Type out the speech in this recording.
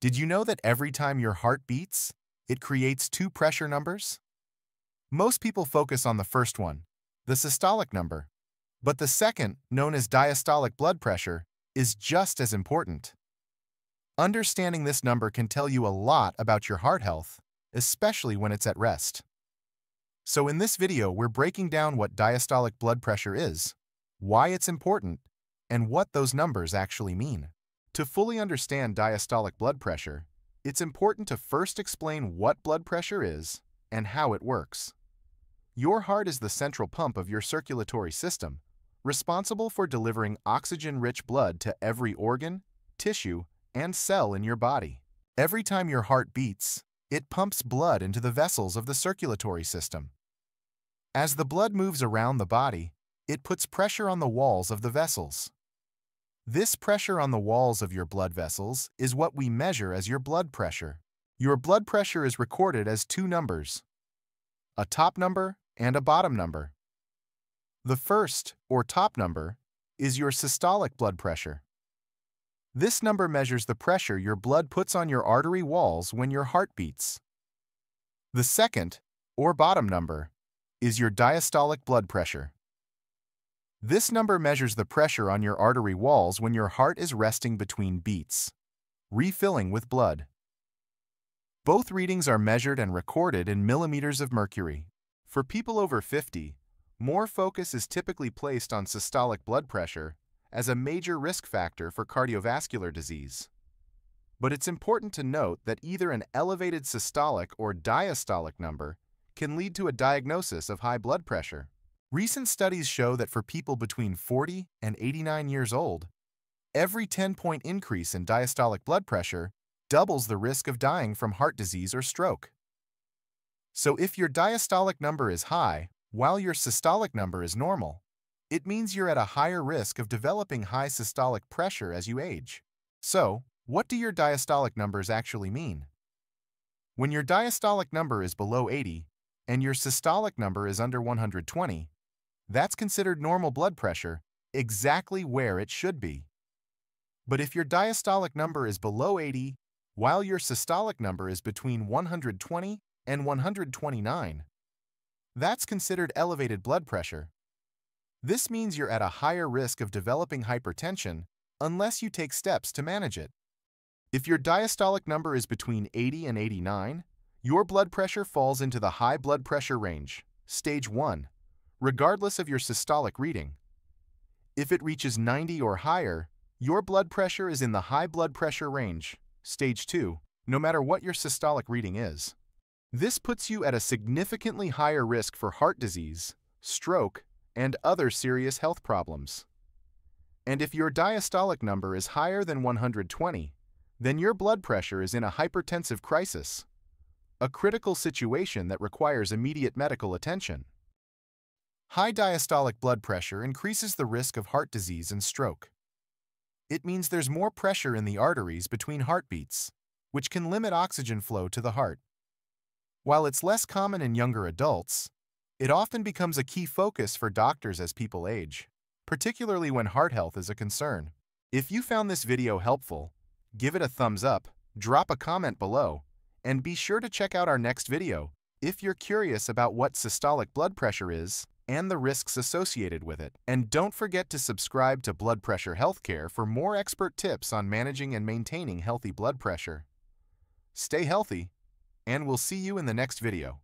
Did you know that every time your heart beats, it creates two pressure numbers? Most people focus on the first one, the systolic number, but the second, known as diastolic blood pressure, is just as important. Understanding this number can tell you a lot about your heart health, especially when it's at rest. So in this video, we're breaking down what diastolic blood pressure is, why it's important, and what those numbers actually mean. To fully understand diastolic blood pressure, it's important to first explain what blood pressure is and how it works. Your heart is the central pump of your circulatory system, responsible for delivering oxygen-rich blood to every organ, tissue, and cell in your body. Every time your heart beats, it pumps blood into the vessels of the circulatory system. As the blood moves around the body, it puts pressure on the walls of the vessels. This pressure on the walls of your blood vessels is what we measure as your blood pressure. Your blood pressure is recorded as two numbers, a top number and a bottom number. The first, or top number, is your systolic blood pressure. This number measures the pressure your blood puts on your artery walls when your heart beats. The second, or bottom number, is your diastolic blood pressure. This number measures the pressure on your artery walls when your heart is resting between beats, refilling with blood. Both readings are measured and recorded in millimeters of mercury. For people over 50, more focus is typically placed on systolic blood pressure as a major risk factor for cardiovascular disease. But it's important to note that either an elevated systolic or diastolic number can lead to a diagnosis of high blood pressure. Recent studies show that for people between 40 and 89 years old, every 10-point increase in diastolic blood pressure doubles the risk of dying from heart disease or stroke. So if your diastolic number is high, while your systolic number is normal, it means you're at a higher risk of developing high systolic pressure as you age. So, what do your diastolic numbers actually mean? When your diastolic number is below 80, and your systolic number is under 120, that's considered normal blood pressure, exactly where it should be. But if your diastolic number is below 80, while your systolic number is between 120 and 129, that's considered elevated blood pressure. This means you're at a higher risk of developing hypertension unless you take steps to manage it. If your diastolic number is between 80 and 89, your blood pressure falls into the high blood pressure range, stage 1, regardless of your systolic reading. If it reaches 90 or higher, your blood pressure is in the high blood pressure range, stage 2, no matter what your systolic reading is. This puts you at a significantly higher risk for heart disease, stroke, and other serious health problems. And if your diastolic number is higher than 120, then your blood pressure is in a hypertensive crisis, a critical situation that requires immediate medical attention. High diastolic blood pressure increases the risk of heart disease and stroke. It means there's more pressure in the arteries between heartbeats, which can limit oxygen flow to the heart. While it's less common in younger adults, it often becomes a key focus for doctors as people age, particularly when heart health is a concern. If you found this video helpful, give it a thumbs up, drop a comment below, and be sure to check out our next video if you're curious about what systolic blood pressure is and the risks associated with it. And don't forget to subscribe to Blood Pressure Healthcare for more expert tips on managing and maintaining healthy blood pressure. Stay healthy, and we'll see you in the next video.